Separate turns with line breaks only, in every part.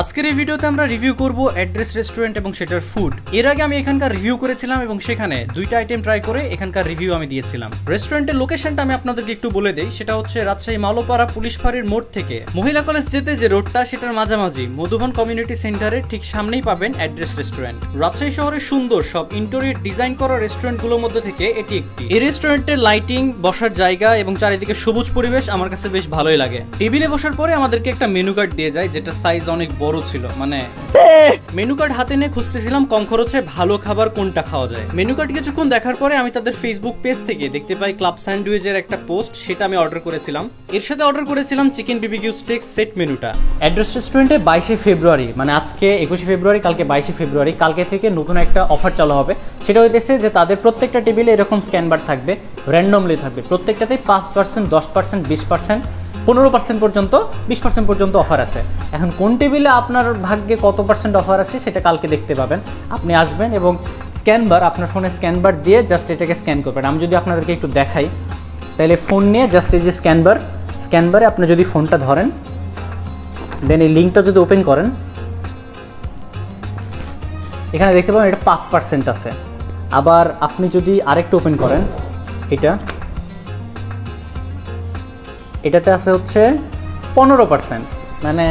আজকের এই ভিডিওতে আমরা রিভিউ করব অ্যাড্রেস রেস্টুরেন্ট এবং সেটার ফুড। এর আগে আমি এখানকার রিভিউ করেছিলাম এবং সেখানে দুইটা আইটেম ট্রাই করে এখানকার রিভিউ আমি দিয়েছিলাম। রেস্টুরেন্টের লোকেশনটা আমি আপনাদেরকে একটু বলে দেই। সেটা হচ্ছে রাজশাহী মালোপাড়া পুলিশ ফাঁড়ির মোড় থেকে। মহিলা কলেজ যেতে যে রোডটা, সেটার মাঝামাঝি মধুবন কমিউনিটি সেন্টারের ঠিক সামনেই পাবেন অ্যাড্রেস রেস্টুরেন্ট। রাজশাহী শহরের সুন্দর সব ইন্টোরিয়র ডিজাইন করা রেস্টুরেন্টগুলোর মধ্যে থেকে এটি একটি। এই রেস্টুরেন্টের লাইটিং, বসার জায়গা এবং চারিদিকে সবুজ পরিবেশ আমার কাছে বেশ ভালোই লাগে। টেবিলে বসার পরে আমাদেরকে একটা মেনু কার্ড দিয়ে যায় যেটা সাইজ অনেক বড় ছিল মানে মেনু কার্ড হাতে নিয়ে খুঁজতেছিলাম কম খরচে ভালো খাবার কোনটা খাওয়া যায়। মেনু কার্ড কিছুক্ষণ দেখার পরে আমি তাদের ফেসবুক পেজ থেকে দেখতে পাই ক্লাব স্যান্ডউইচের একটা পোস্ট সেটা আমি অর্ডার করেছিলাম। এর সাথে অর্ডার করেছিলাম চিকেন বিবিকিউ স্টেক সেট মেনুটা অ্যাড্রেস রেস্টুরেন্টে বাইশে ফেব্রুয়ারি মানে আজকে একুশে ফেব্রুয়ারি, কালকে বাইশে ফেব্রুয়ারি, কালকে থেকে নতুন একটা অফার চালু হবে। সেটা হইতেছে যে তাদের প্রত্যেকটা টেবিলে এরকম স্ক্যান বার থাকবে র্যান্ডমলি থাকবে। প্রত্যেকটাতেই পাঁচ পার্সেন্ট দশ পার্সেন্ট বিশ পার্সেন্ট পনেরো পার্সেন্ট পর্যন্ত, বিশ পার্সেন্ট পর্যন্ত অফার আছে। এখন কোন টেবিলে আপনার ভাগ্যে কত পার্সেন্ট অফার আছে সেটা কালকে দেখতে পাবেন। আপনি আসবেন এবং স্ক্যান বার আপনার ফোনে স্ক্যান বার দিয়ে জাস্ট এটাকে স্ক্যান করবেন। আমি যদি আপনাদেরকে একটু দেখাই, তাহলে ফোন নিয়ে জাস্ট এই যে স্ক্যান বার স্ক্যান বারে আপনি যদি ফোনটা ধরেন দেন এই লিঙ্কটা যদি ওপেন করেন, এখানে দেখতে পাবেন এটা পাঁচ পার্সেন্ট আছে। আবার আপনি যদি আরেকটা ওপেন করেন, এটা এটাতে আছে হচ্ছে পনেরো পার্সেন্ট মানে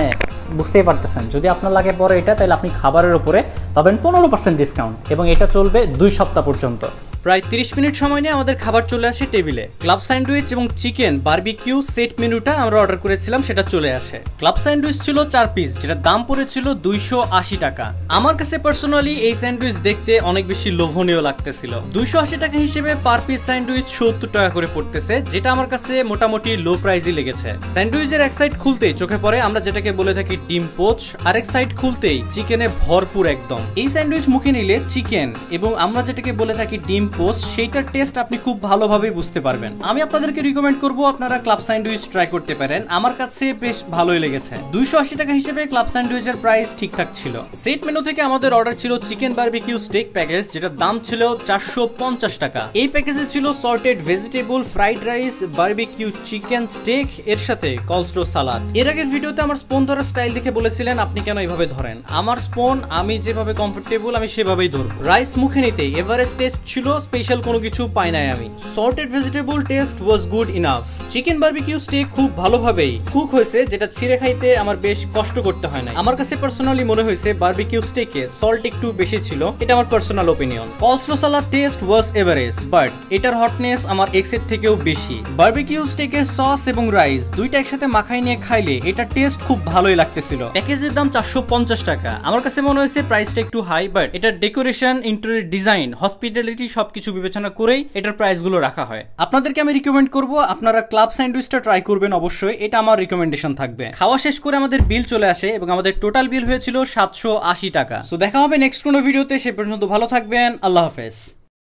বুঝতেই পারতেছেন, যদি আপনার লাগে পরে এটা, তাহলে আপনি খাবারের উপরে পাবেন পনেরো পার্সেন্ট ডিসকাউন্ট এবং এটা চলবে দুই সপ্তাহ পর্যন্ত। প্রায় তিরিশ মিনিট সময় নিয়ে আমাদের খাবার চলে আসে টেবিলে। ক্লাব স্যান্ডউইচ এবং চিকেন বার্বিকিউ সেট মেনুটা আমরা অর্ডার করেছিলাম, সেটা চলে আসে। ক্লাব স্যান্ডউইচ ছিল চার পিস, যেটার দাম পড়েছিল দুইশো আশি টাকা। আমার কাছে পার্সোনালি এই স্যান্ডউইচ দেখতে অনেক বেশি লোভনীয় লাগতেছিল। দুইশো আশি টাকা হিসেবে পার পিস স্যান্ডউইচ সত্তর টাকা করে পড়তেছে, যেটা আমার কাছে মোটামুটি লো প্রাইজই লেগেছে। স্যান্ডউইচের এক সাইড খুলতেই চোখে পড়ে, আমরা যেটাকে বলে থাকি ডিম পোচ, আরেক সাইড খুলতেই চিকেনে ভরপুর একদম। এই স্যান্ডউইচ মুখে নিলে চিকেন এবং আমরা যেটাকে বলে থাকি ডিম পোস্ট সেইটার টেস্ট আপনি খুব ভালোভাবে বুঝতে পারবেন। আমি আপনাদেরকে রিকমেন্ড করব আপনারা ক্লাব স্যান্ডউইচ ট্রাই করতে পারেন। আমার কাছে বেশ ভালোই লেগেছে। দুইশো আশি টাকা হিসেবে ক্লাব স্যান্ডউইচের প্রাইস ঠিকঠাক ছিল। সেট মেনু থেকে আমাদের অর্ডার ছিল চিকেন বারবিকিউ স্টেক প্যাকেজ যেটার দাম ছিল চারশো পঞ্চাশ টাকা। এই প্যাকেজে ছিল salted vegetable fried rice barbecue chicken steak এর সাথে কলস্টো সালাদ এর আগের ভিডিওতে আমার স্পোন ধরার স্টাইল দেখে বলেছিলেন, আপনি কেন এইভাবে ধরেন? আমার স্পোন আমি যেভাবে কমফোর্টেবল আমি সেভাবেই ধরবো। রাইস মুখে নিতে এভারেস্ট টেস্ট ছিল স্পেশাল কোনো কিছু পাই নাই আমি। Salted vegetable taste was good enough chicken barbecue steak খুব ভালোভাবেই কুক হয়েছে, যেটা ছিঁড়ে খাইতে আমার বেশ কষ্ট করতে হয় না আমার কাছে পার্সোনালি মনে হয়েছে বারবিকিউ স্টেকে সল্ট একটু বেশি ছিল, এটা আমার personal opinion coleslaw salad taste was average but এটার হটনেস আমার এক্সের থেকেও বেশি। বারবিকিউ স্টেকের সস এবং রাইস দুইটা একসাথে মাখাই নিয়ে খাইলে এটা টেস্ট খুব ভালোই লাগতেছিল। প্যাকেজের দাম চারশো পঞ্চাশ টাকা। আমার কাছে মনে হয়েছে প্রাইসটা একটু হাই বাট এটার ডেকোরেশন ইন্টারিয়র ডিজাইন হসপিটালিটি সবকিছু বিবেচনা করেই এটার প্রাইসগুলো রাখা হয়। আপনাদেরকে আমি রিকমেন্ড করব, আপনারা ক্লাব স্যান্ডউইচটা ট্রাই করবেন অবশ্যই, এটা আমার রিকমেন্ডেশন থাকবে। খাওয়া শেষ করে আমাদের বিল চলে আসে এবং আমাদের টোটাল বিল হয়েছিল সাতশো আশি টাকা। তো দেখা হবে নেক্সট কোনো ভিডিওতে সে পর্যন্ত ভালো থাকবেন, আল্লাহ হাফেজ।